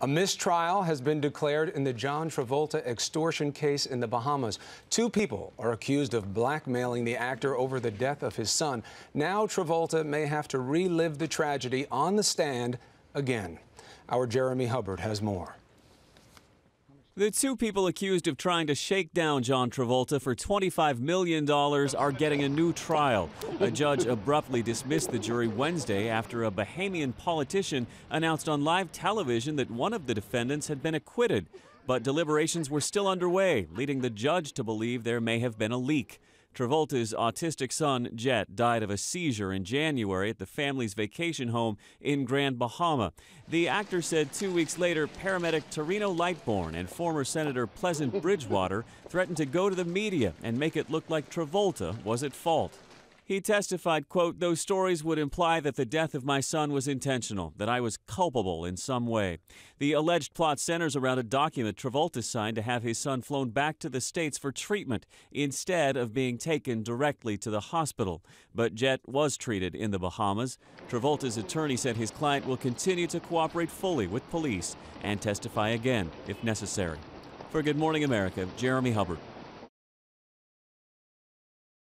A mistrial has been declared in the John Travolta extortion case in the Bahamas. Two people are accused of blackmailing the actor over the death of his son. Now Travolta may have to relive the tragedy on the stand again. Our Jeremy Hubbard has more. The two people accused of trying to shake down John Travolta for $25 million are getting a new trial. A judge abruptly dismissed the jury Wednesday after a Bahamian politician announced on live television that one of the defendants had been acquitted. But deliberations were still underway, leading the judge to believe there may have been a leak. Travolta's autistic son, Jett, died of a seizure in January at the family's vacation home in Grand Bahama. The actor said two weeks later paramedic Tarino Lightbourne and former Senator Pleasant Bridgewater threatened to go to the media and make it look like Travolta was at fault. He testified, quote, those stories would imply that the death of my son was intentional, that I was culpable in some way. The alleged plot centers around a document Travolta signed to have his son flown back to the States for treatment instead of being taken directly to the hospital. But Jett was treated in the Bahamas. Travolta's attorney said his client will continue to cooperate fully with police and testify again if necessary. For Good Morning America, Jeremy Hubbard.